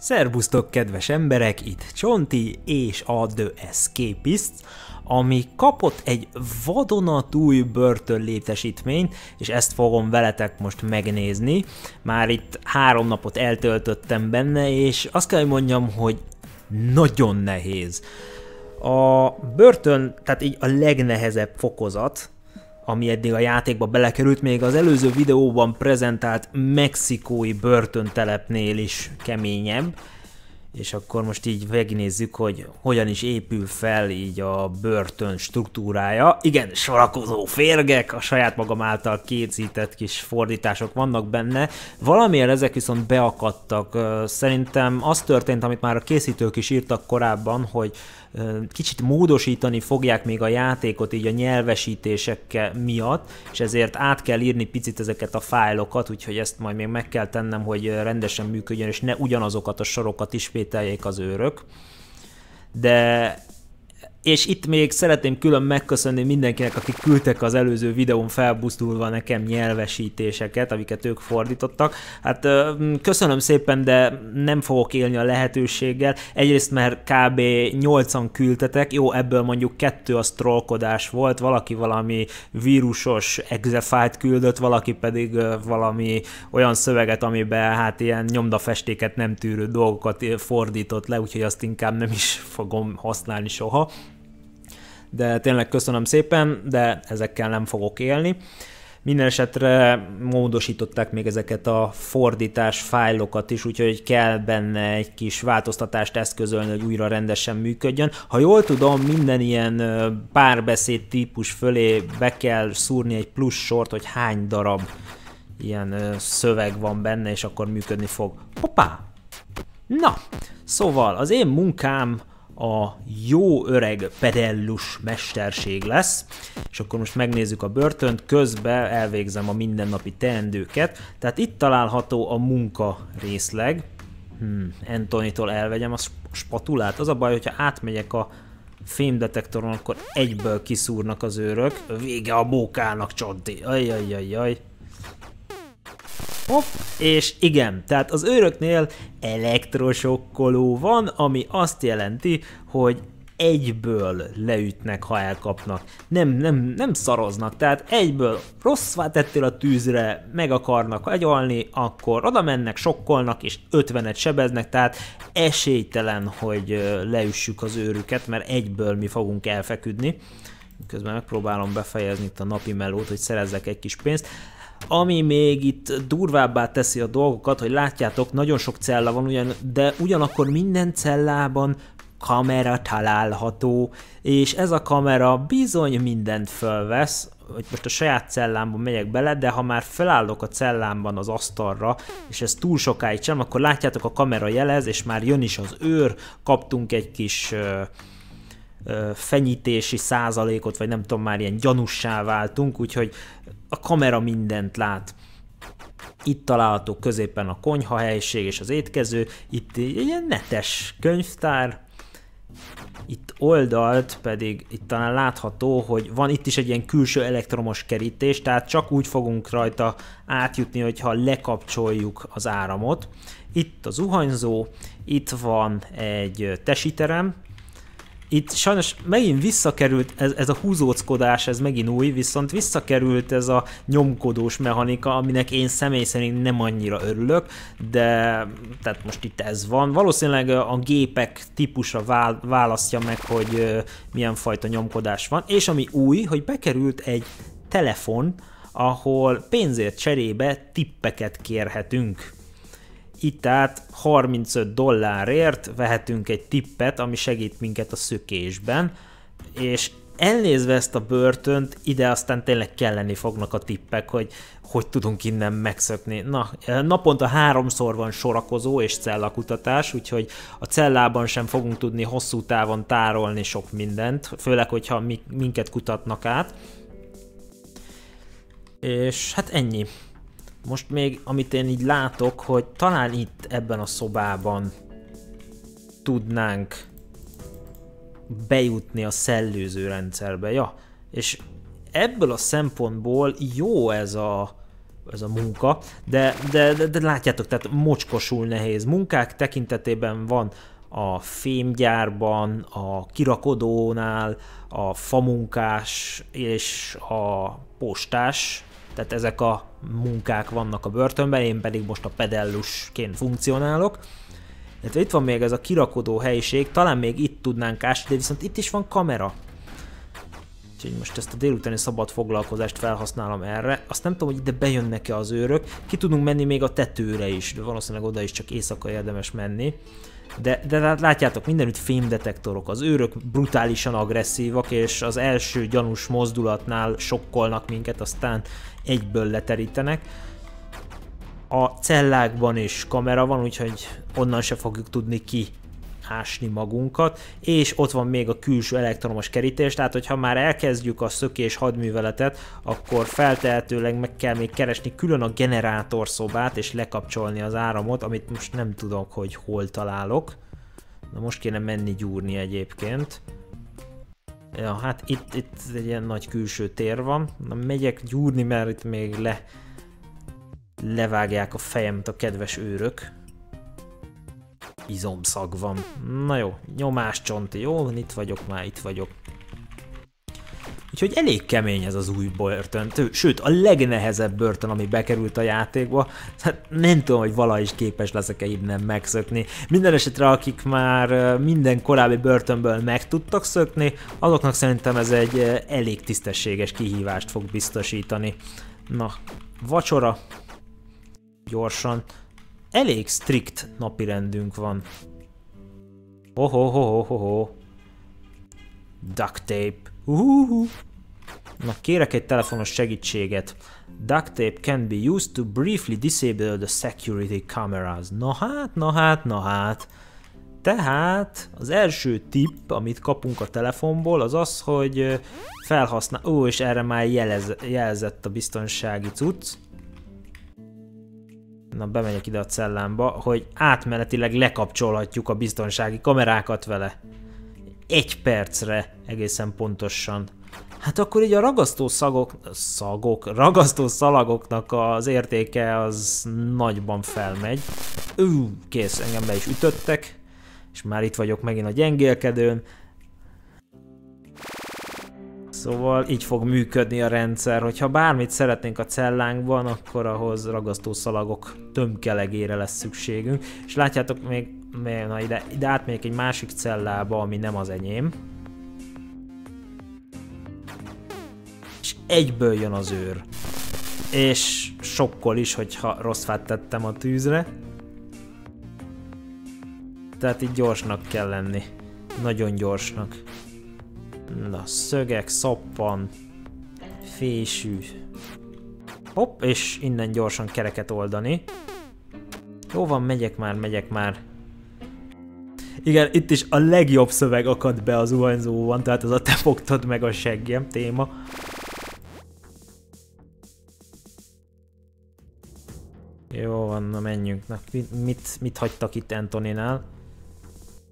Szervusztok, kedves emberek! Itt Csonti és a The Escapist, ami kapott egy vadonatúj börtön létesítményt, és ezt fogom veletek most megnézni. Már itt három napot eltöltöttem benne, és azt kell, hogy mondjam, hogy nagyon nehéz. A börtön, tehát így a legnehezebb fokozat, ami eddig a játékba belekerült, még az előző videóban prezentált mexikói börtöntelepnél is keményebb, és akkor most így megnézzük, hogy hogyan is épül fel így a börtön struktúrája. Igen, sorakozó férgek, a saját magam által készített kis fordítások vannak benne, valamiért ezek viszont beakadtak. Szerintem az történt, amit már a készítők is írtak korábban, hogy kicsit módosítani fogják még a játékot így a nyelvesítések miatt, és ezért át kell írni picit ezeket a fájlokat, úgyhogy ezt majd még meg kell tennem, hogy rendesen működjön, és ne ugyanazokat a sorokat ismételjék az őrök. De és itt még szeretném külön megköszönni mindenkinek, akik küldtek az előző videón felbuzdulva nekem nyelvesítéseket, amiket ők fordítottak. Hát köszönöm szépen, de nem fogok élni a lehetőséggel. Egyrészt, mert kb. 8-an küldtetek, jó, ebből mondjuk kettő az trollkodás volt, valaki valami vírusos exefájt küldött, valaki pedig valami olyan szöveget, amiben hát ilyen nyomdafestéket nem tűrő dolgokat fordított le, úgyhogy azt inkább nem is fogom használni soha de tényleg köszönöm szépen, de ezekkel nem fogok élni. Minden esetre módosították még ezeket a fordítás fájlokat is, úgyhogy kell benne egy kis változtatást eszközölni, hogy újra rendesen működjön. Ha jól tudom, minden ilyen párbeszéd típus fölé be kell szúrni egy plusz sort, hogy hány darab ilyen szöveg van benne, és akkor működni fog. Hoppá! Na, szóval az én munkám a jó öreg pedellus mesterség lesz, és akkor most megnézzük a börtönt, közben elvégzem a mindennapi teendőket, tehát itt található a munka részleg, hmm, Antonitól elvegyem a spatulát, az a baj, hogyha átmegyek a fémdetektoron, akkor egyből kiszúrnak az őrök, vége a bókának, csoddi, ajajajaj. Hopp, és igen, tehát az őröknél elektrosokkoló van, ami azt jelenti, hogy egyből leütnek, ha elkapnak. Nem, nem, nem szaroznak, tehát egyből rosszvá tettél a tűzre, meg akarnak agyalni, akkor oda mennek, sokkolnak, és 50-et sebeznek, tehát esélytelen, hogy leüssük az őrüket, mert egyből mi fogunk elfeküdni. Közben megpróbálom befejezni itt a napi melót, hogy szerezzek egy kis pénzt. Ami még itt durvábbá teszi a dolgokat, hogy látjátok, nagyon sok cella van, ugyan, de ugyanakkor minden cellában kamera található, és ez a kamera bizony mindent fölvesz, hogy most a saját cellámban megyek bele, de ha már felállok a cellámban az asztalra, és ez túl sokáig sem, akkor látjátok a kamera jelez, és már jön is az őr, kaptunk egy kis ö, ö, fenyítési százalékot, vagy nem tudom, már ilyen gyanussá váltunk, úgyhogy a kamera mindent lát. Itt található középen a konyha helység és az étkező, itt egy ilyen netes könyvtár, itt oldalt pedig itt talán látható, hogy van itt is egy ilyen külső elektromos kerítés, tehát csak úgy fogunk rajta átjutni, hogyha lekapcsoljuk az áramot. Itt a zuhanyzó, itt van egy tesiterem, itt sajnos megint visszakerült ez, ez a húzóckodás, ez megint új, viszont visszakerült ez a nyomkodós mechanika, aminek én személy szerint nem annyira örülök, de tehát most itt ez van. Valószínűleg a gépek típusra választja meg, hogy milyen fajta nyomkodás van, és ami új, hogy bekerült egy telefon, ahol pénzért cserébe tippeket kérhetünk. Itt át 35 dollárért vehetünk egy tippet, ami segít minket a szökésben, és elnézve ezt a börtönt, ide aztán tényleg kelleni fognak a tippek, hogy hogy tudunk innen megszökni. Na, naponta háromszor van sorakozó és cellakutatás, úgyhogy a cellában sem fogunk tudni hosszú távon tárolni sok mindent, főleg, hogyha mi, minket kutatnak át. És hát ennyi. Most még, amit én így látok, hogy talán itt ebben a szobában tudnánk bejutni a szellőző rendszerbe. Ja, és ebből a szempontból jó ez a ez a munka, de, de, de, de látjátok, tehát mocskosul nehéz munkák tekintetében van a fémgyárban, a kirakodónál, a famunkás és a postás, tehát ezek a munkák vannak a börtönben, én pedig most a pedellusként funkcionálok. Tehát itt van még ez a kirakodó helyiség, talán még itt tudnánk ásni, viszont itt is van kamera. Úgyhogy most ezt a délutáni szabad foglalkozást felhasználom erre. Azt nem tudom, hogy ide bejönnek-e az őrök. Ki tudunk menni még a tetőre is, de valószínűleg oda is csak éjszaka érdemes menni. De, de látjátok, mindenütt fémdetektorok, az őrök brutálisan agresszívak, és az első gyanús mozdulatnál sokkolnak minket, aztán egyből leterítenek. A cellákban is kamera van, úgyhogy onnan se fogjuk tudni ki ásni magunkat, és ott van még a külső elektromos kerítés, tehát hogyha már elkezdjük a szökés hadműveletet, akkor feltehetőleg meg kell még keresni külön a generátorszobát, és lekapcsolni az áramot, amit most nem tudok, hogy hol találok. Na most kéne menni gyúrni egyébként. Ja, hát itt, itt egy ilyen nagy külső tér van. Na megyek gyúrni, mert itt még le levágják a fejemet a kedves őrök izomszag van. Na jó, nyomás csonti, jó, itt vagyok már, itt vagyok. Úgyhogy elég kemény ez az új börtön, sőt a legnehezebb börtön, ami bekerült a játékba, hát nem tudom, hogy valahogy is képes leszek-e innen megszökni. Minden esetre akik már minden korábbi börtönből meg tudtak szökni, azoknak szerintem ez egy elég tisztességes kihívást fog biztosítani. Na, vacsora, gyorsan, elég strikt napirendünk van. Oho, ho, ho, ho, Duct tape. Uhuhu. Na kérek egy telefonos segítséget. Duct tape can be used to briefly disable the security cameras. Na hát, na hát, na hát. Tehát az első tipp, amit kapunk a telefonból, az az, hogy felhasznál... Ó, és erre már jelez, jelzett a biztonsági cucc na bemegyek ide a cellámba, hogy átmenetileg lekapcsolhatjuk a biztonsági kamerákat vele. Egy percre egészen pontosan. Hát akkor így a ragasztó szagok, szagok, ragasztó szalagoknak az értéke az nagyban felmegy. Ú, kész, engem be is ütöttek, és már itt vagyok megint a gyengélkedőn. Szóval így fog működni a rendszer, hogyha bármit szeretnénk a cellánkban, akkor ahhoz ragasztó szalagok tömkelegére lesz szükségünk. És látjátok még, na ide, ide átmegyek egy másik cellába, ami nem az enyém. És egyből jön az őr. És sokkol is, hogyha rossz fát tettem a tűzre. Tehát így gyorsnak kell lenni. Nagyon gyorsnak. Na, szögek, szappan, fésű. Hopp, és innen gyorsan kereket oldani. Jó van, megyek már, megyek már. Igen, itt is a legjobb szöveg akad be az zuhanyzóban, tehát az a te fogtad meg a seggem téma. Jó van, na menjünk. Na, mit, mit hagytak itt Antoninál?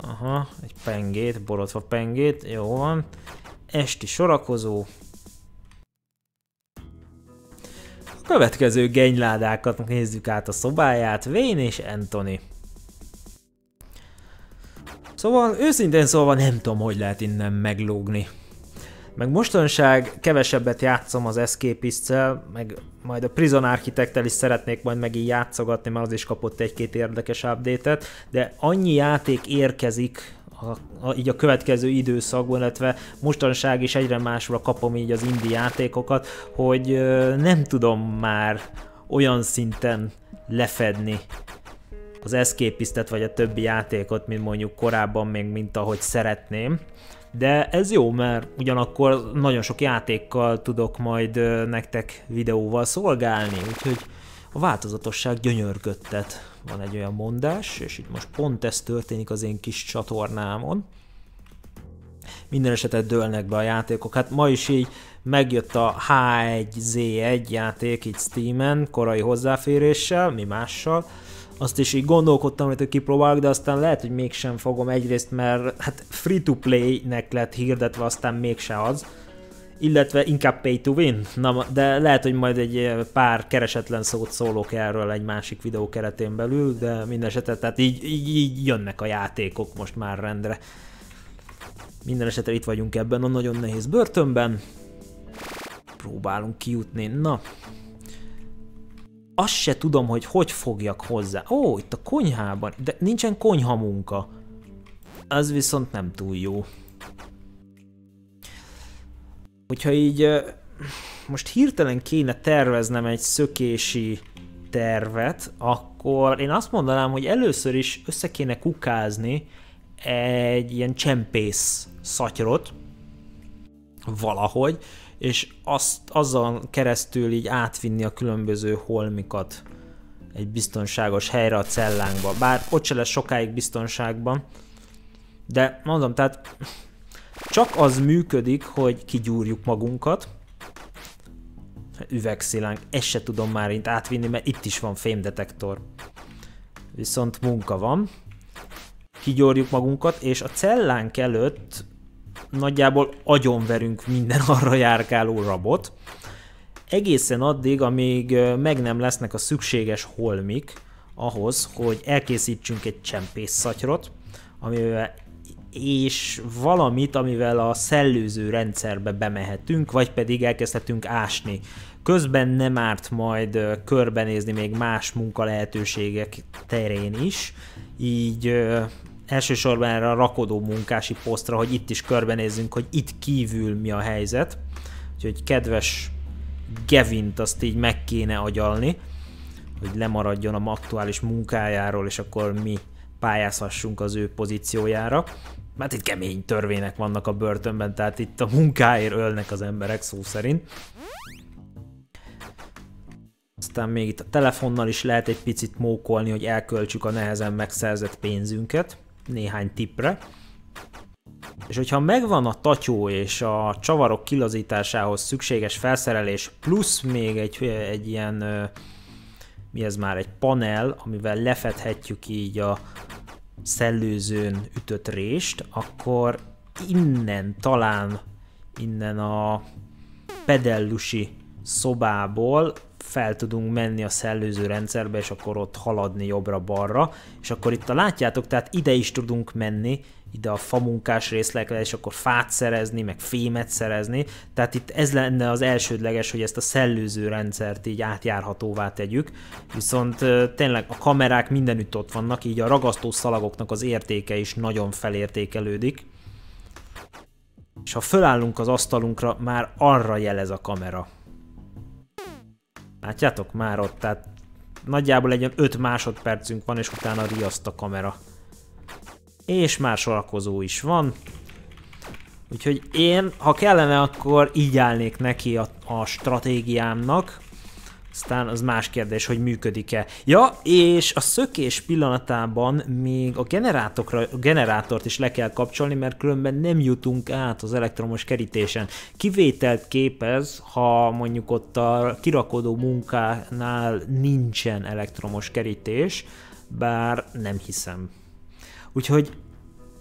Aha, egy pengét, borotva pengét, jó van. Esti sorakozó. A következő genyládákat nézzük át a szobáját, Vén és Anthony. Szóval őszintén szólva nem tudom, hogy lehet innen meglógni. Meg mostanság kevesebbet játszom az escapist meg majd a Prison architect is szeretnék majd megint játszogatni, mert az is kapott egy-két érdekes update-et, de annyi játék érkezik a, a, így a következő időszakban, illetve mostanság is egyre másra kapom így az indie játékokat, hogy ö, nem tudom már olyan szinten lefedni az escapistet vagy a többi játékot, mint mondjuk korábban még, mint ahogy szeretném. De ez jó, mert ugyanakkor nagyon sok játékkal tudok majd nektek videóval szolgálni, úgyhogy a változatosság gyönyörködtet. Van egy olyan mondás, és itt most pont ez történik az én kis csatornámon. Minden esetet dőlnek be a játékok. Hát ma is így megjött a H1Z1 játék itt Steam-en, korai hozzáféréssel, mi mással, azt is így gondolkodtam, hogy kipróbálok, de aztán lehet, hogy mégsem fogom egyrészt, mert hát free-to-play-nek lett hirdetve, aztán mégse az. illetve inkább pay to win, de lehet, hogy majd egy pár keresetlen szót szólok erről egy másik videó keretén belül, de minden esetre, tehát így, így, így jönnek a játékok most már rendre. Minden esetre itt vagyunk ebben a nagyon nehéz börtönben. Próbálunk kijutni. Na. Azt se tudom, hogy hogy fogjak hozzá. Ó, itt a konyhában. De nincsen konyha munka. Az viszont nem túl jó. Hogyha így most hirtelen kéne terveznem egy szökési tervet, akkor én azt mondanám, hogy először is össze kéne kukázni egy ilyen csempész szatyrot, valahogy, és azt azzal keresztül így átvinni a különböző holmikat egy biztonságos helyre a cellánkba. Bár ott se lesz sokáig biztonságban, de mondom, tehát csak az működik, hogy kigyúrjuk magunkat. Üvegszilánk, ezt se tudom már itt átvinni, mert itt is van fémdetektor. Viszont munka van. Kigyúrjuk magunkat, és a cellánk előtt nagyjából agyonverünk minden arra járkáló rabot. Egészen addig, amíg meg nem lesznek a szükséges holmik ahhoz, hogy elkészítsünk egy csempészszatyrot, amivel és valamit, amivel a szellőző rendszerbe bemehetünk, vagy pedig elkezdhetünk ásni. Közben nem árt majd körbenézni még más munkalehetőségek terén is, így elsősorban erre a rakodó munkási posztra, hogy itt is körbenézzünk, hogy itt kívül mi a helyzet. Úgyhogy kedves Gevint azt így meg kéne agyalni, hogy lemaradjon a aktuális munkájáról, és akkor mi pályázhassunk az ő pozíciójára. Mert itt kemény törvények vannak a börtönben, tehát itt a munkáért ölnek az emberek szó szerint. Aztán még itt a telefonnal is lehet egy picit mókolni, hogy elköltsük a nehezen megszerzett pénzünket néhány tippre. És hogyha megvan a tatyó és a csavarok kilazításához szükséges felszerelés, plusz még egy, egy ilyen, mi ez már, egy panel, amivel lefedhetjük így a szellőzőn ütött rést, akkor innen talán, innen a pedellusi szobából fel tudunk menni a szellőző rendszerbe, és akkor ott haladni jobbra-balra, és akkor itt a látjátok, tehát ide is tudunk menni, ide a famunkás részlegre, és akkor fát szerezni, meg fémet szerezni, tehát itt ez lenne az elsődleges, hogy ezt a szellőző rendszert így átjárhatóvá tegyük, viszont tényleg a kamerák mindenütt ott vannak, így a ragasztó szalagoknak az értéke is nagyon felértékelődik, és ha fölállunk az asztalunkra, már arra jelez a kamera. Látjátok már ott, tehát nagyjából egy 5 másodpercünk van, és utána riaszt a kamera. És már sorakozó is van. Úgyhogy én, ha kellene, akkor így állnék neki a, a stratégiámnak. Aztán az más kérdés, hogy működik-e. Ja, és a szökés pillanatában még a, generátokra, a generátort is le kell kapcsolni, mert különben nem jutunk át az elektromos kerítésen. Kivételt képez, ha mondjuk ott a kirakodó munkánál nincsen elektromos kerítés, bár nem hiszem. Úgyhogy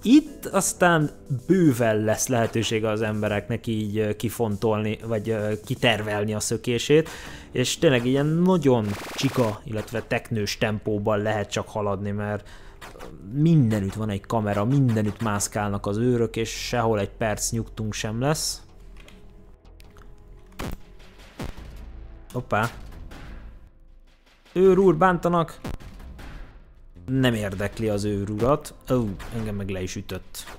itt aztán bőven lesz lehetősége az embereknek így kifontolni, vagy kitervelni a szökését, és tényleg ilyen nagyon csika, illetve teknős tempóban lehet csak haladni, mert mindenütt van egy kamera, mindenütt mászkálnak az őrök, és sehol egy perc nyugtunk sem lesz. Hoppá. Őr úr, bántanak! Nem érdekli az őrurat. Ó, oh, engem meg le is ütött.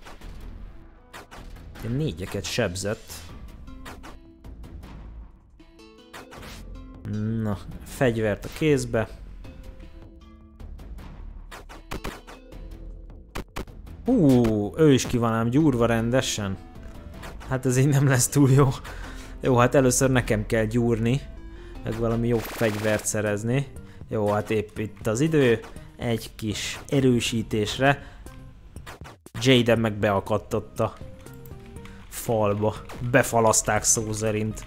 Én négyeket sebzett. Na, fegyvert a kézbe. Hú, ő is ki van ám gyúrva rendesen. Hát ez így nem lesz túl jó. Jó, hát először nekem kell gyúrni, meg valami jobb fegyvert szerezni. Jó, hát épp itt az idő egy kis erősítésre. Jaden meg beakadt a falba. Befalaszták szó szerint.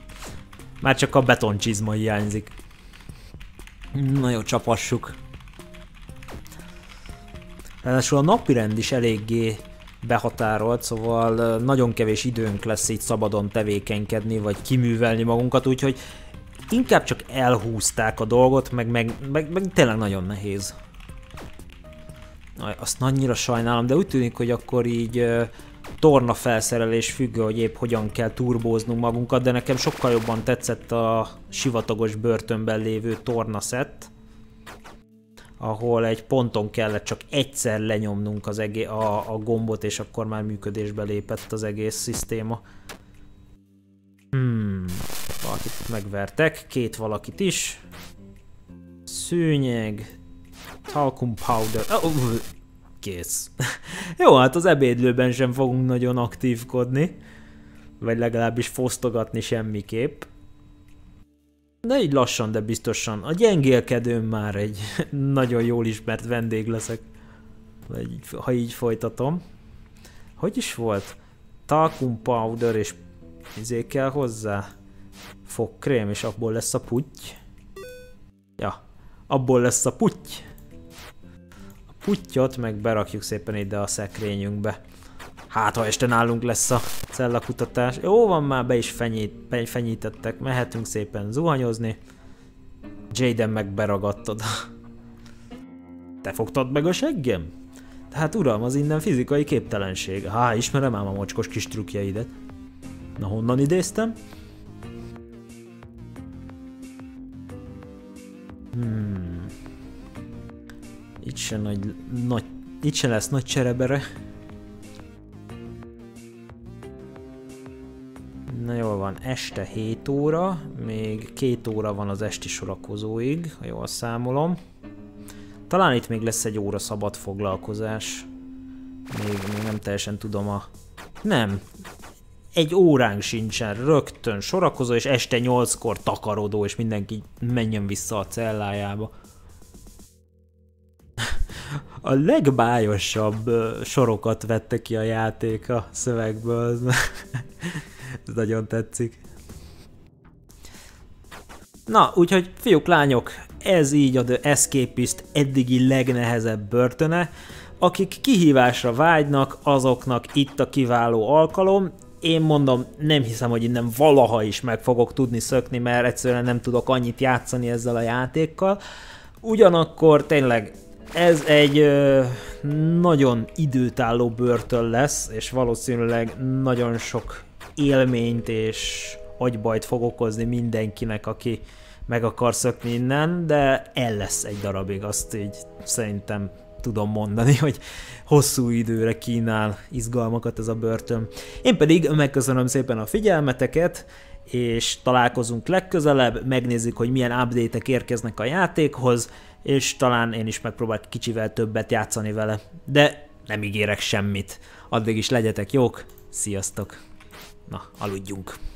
Már csak a betoncsizma hiányzik. Na jó, csapassuk. Ráadásul a napirend is eléggé behatárolt, szóval nagyon kevés időnk lesz így szabadon tevékenykedni, vagy kiművelni magunkat, úgyhogy inkább csak elhúzták a dolgot, meg, meg, meg, meg tényleg nagyon nehéz. Azt annyira sajnálom, de úgy tűnik, hogy akkor így torna felszerelés függő, hogy épp hogyan kell turbóznunk magunkat, de nekem sokkal jobban tetszett a sivatagos börtönben lévő torna set, ahol egy ponton kellett csak egyszer lenyomnunk az egé a, a gombot, és akkor már működésbe lépett az egész szisztéma. Hmm, valakit megvertek, két valakit is. Szőnyeg, talcum powder, oh, kész. Jó, hát az ebédlőben sem fogunk nagyon aktívkodni, vagy legalábbis fosztogatni semmiképp. De így lassan, de biztosan. A gyengélkedőm már egy nagyon jól ismert vendég leszek. Vagy, ha így folytatom. Hogy is volt? Talcum powder és izé kell hozzá. Fogkrém, és abból lesz a putty. Ja, abból lesz a putty. A putyot meg berakjuk szépen ide a szekrényünkbe. Hát, ha este nálunk lesz a cellakutatás. Jó van, már be is fenyít, be, fenyítettek, mehetünk szépen zuhanyozni. Jaden meg beragadt oda. Te fogtad meg a seggem? Tehát uram, az innen fizikai képtelenség. Há, ismerem ám a mocskos kis trükkjeidet. Na honnan idéztem? Hmm. Itt se nagy, nagy, itt se lesz nagy cserebere. Na jól van, este 7 óra, még 2 óra van az esti sorakozóig, ha jól számolom. Talán itt még lesz egy óra szabad foglalkozás. Még, még nem teljesen tudom a... Nem, egy óránk sincsen, rögtön sorakozó, és este 8-kor takarodó, és mindenki menjen vissza a cellájába. A legbájosabb sorokat vette ki a játék a szövegből. Ez nagyon tetszik. Na, úgyhogy fiúk, lányok, ez így a The Escapist eddigi legnehezebb börtöne. Akik kihívásra vágynak, azoknak itt a kiváló alkalom. Én mondom, nem hiszem, hogy innen valaha is meg fogok tudni szökni, mert egyszerűen nem tudok annyit játszani ezzel a játékkal. Ugyanakkor tényleg ez egy ö, nagyon időtálló börtön lesz, és valószínűleg nagyon sok élményt és agybajt fog okozni mindenkinek, aki meg akar szökni innen, de el lesz egy darabig, azt így szerintem tudom mondani, hogy hosszú időre kínál izgalmakat ez a börtön. Én pedig megköszönöm szépen a figyelmeteket, és találkozunk legközelebb, megnézzük, hogy milyen update-ek érkeznek a játékhoz, és talán én is megpróbálok kicsivel többet játszani vele. De nem ígérek semmit. Addig is legyetek jók, sziasztok! Na, aludjunk!